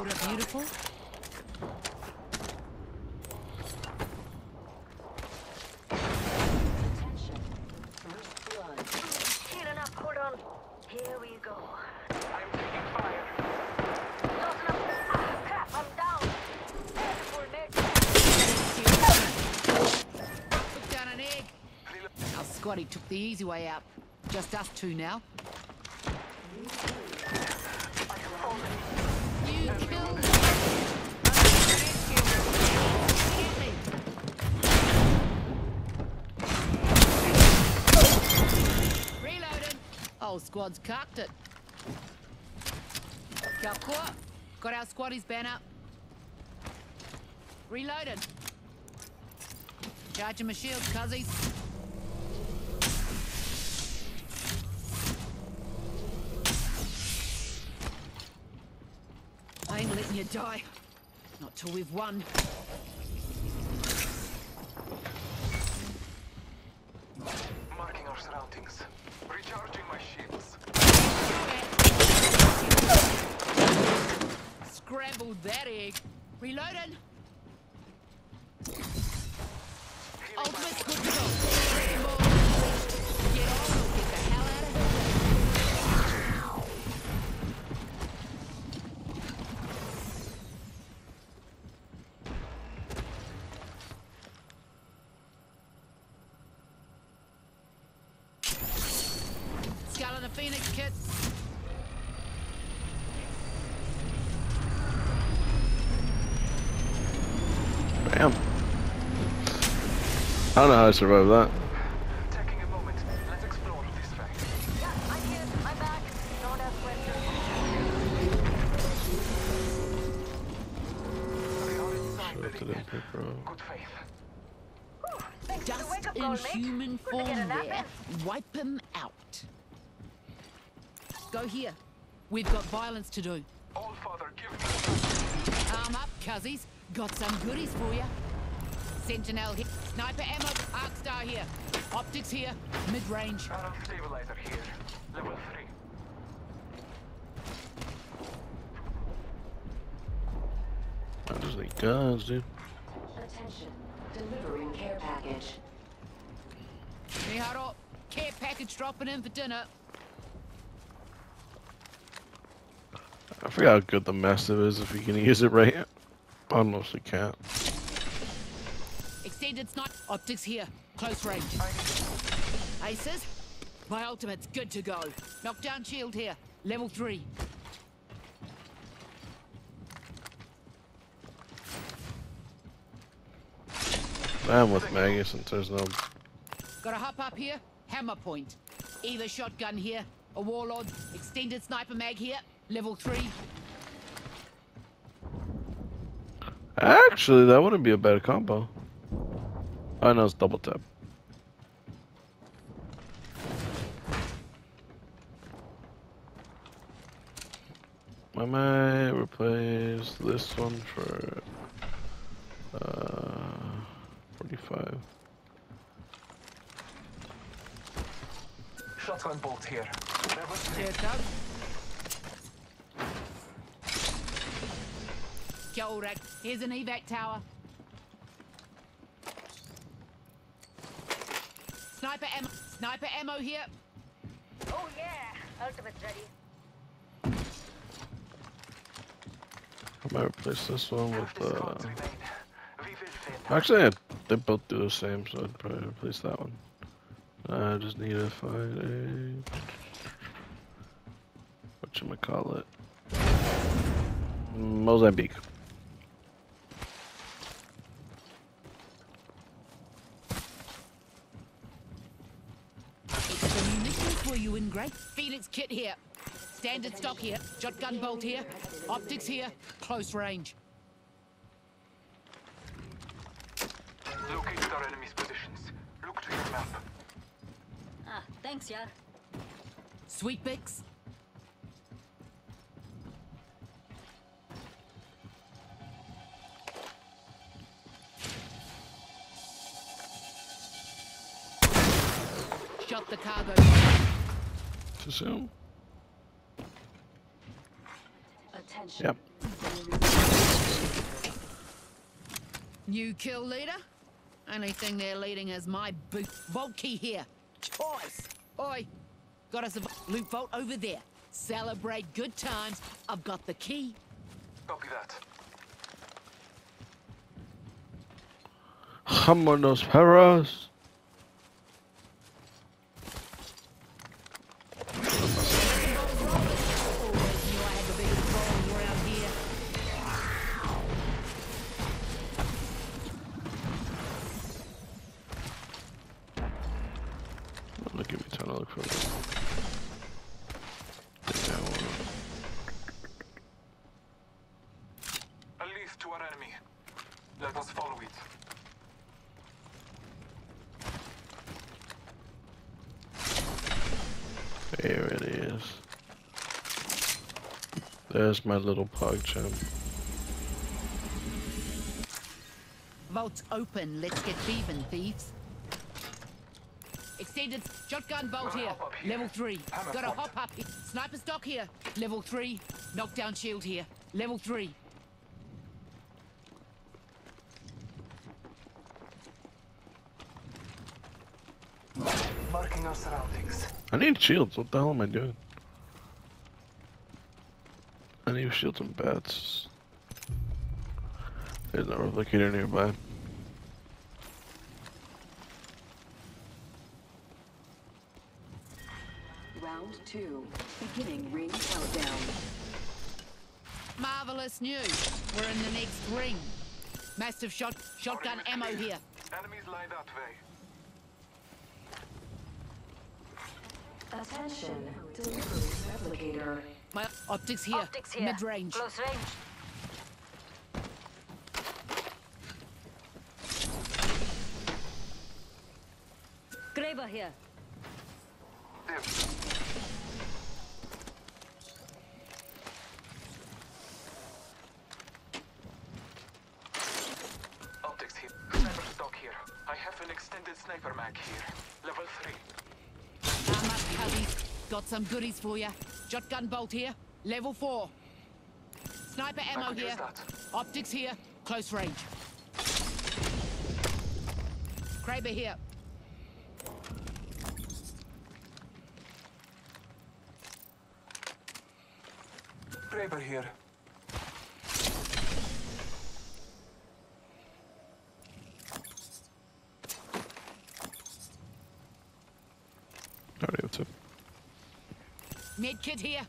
Hold up, beautiful. Attention. First blood. Healing up, hold on. Here we go. I'm taking fire. Listen up. Crap, I'm down. Beautiful, mate. Took down an egg. Our squatty took the easy way out. Just us two now. Oh, squad's cocked it. Got our squatty's banner. Reloading. Charging my shields, cuzzies. I ain't letting you die. Not till we've won. Marking our surroundings. Recharging my shields. Scrambled that egg. Reloading. Ultimate's good to go. Phoenix kit. Bam. I don't know how I survived that. Taking a moment. Let's explore this way. Yeah, I'm here. I'm back. Don't ask questions. We are inside the Shut it in ring. paper. Good faith. Thanks for the Just wake-up in call, mate. human Good to form get a nap there. in. Wipe him out. Go here. We've got violence to do. All Father, give me Arm up, cuzzies. Got some goodies for you. Sentinel here. Sniper ammo. Arc star here. Optics here. Mid-range. Arrow stabilizer here. Level 3. I just need guns, dude. Attention. Delivering care package. Miharo. Care package dropping in for dinner. I forgot how good the Mastiff is if you can use it right. I mostly can't. Extended snipe. Optics here. Close range. Aces. My ultimate's good to go. Knockdown shield here. Level three. I'm with Maggie since there's no. Gotta hop up here. Hammer point. Either shotgun here. A warlord. Extended sniper mag here. Level three. Actually, that wouldn't be a bad combo. I know it's double tap. I might replace this one for uh, 45. Shotgun bolt here. Level 3. Here it comes. Kia. Here's an evac tower. Sniper ammo. Sniper ammo here. Oh, yeah. Ultimate's ready. I might replace this one with the uh. squads remain. We will win. Actually, I, they both do the same, so I'd probably replace that one. I just need to find a. What you call it? Mozambique. Munitions for you in great. Phoenix kit here. Standard stock here. Shotgun bolt here. Optics here. Close range. Located our enemy's positions. Look to your map. Ah, thanks, Yar. Sweet Bix. Shot the cargo. Assume. Attention. Yep. New kill leader? Only thing they're leading is my boot. Vault key here. Choice. Oi. Got us a loot vault over there. Celebrate good times. I've got the key. Copy that. Vámonos, perros. Look at me trying to look for it. Take that one. A lead to our enemy. Let us follow it. There it is. There's my little pug chimp. Vault's open. Let's get thieving, thieves. Extended shotgun bolt here. here. Level three. Hammer Gotta point. hop up here. Sniper stock here. Level three. Knockdown shield here. Level three. Marking our surroundings. I need shields. What the hell am I doing? I need shields and bats. There's no replicator nearby. Round two. Beginning ring countdown. Marvelous news. We're in the next ring. Massive shot shotgun Ring ammo here. Enemies lie that way. Attention. Delivery replicator. My optics here. Optics here. Mid range. Close range. Kraber here. There. Extended sniper mag here. Level 3. How much cubbies? Got some goodies for you. Shotgun bolt here. Level four. Sniper ammo here. Optics here. Close range. Kraber here. Kraber here. Already have two. Med kit here.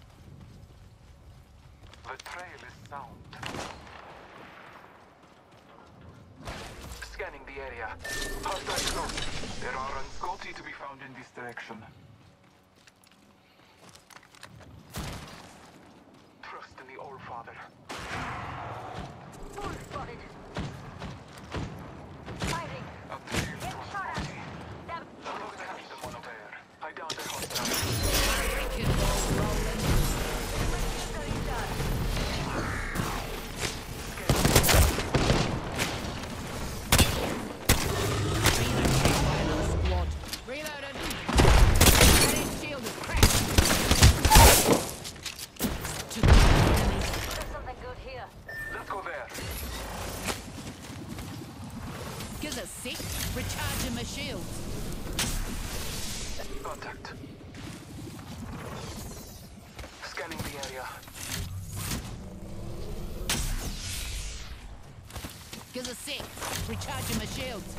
The trail is sound. Scanning the area. Hostile close. There are unscotty to be found in this direction. Trust in the Old Gives a sec. Recharging my shields. Contact. Scanning the area. Gives a sec. Recharging my shields.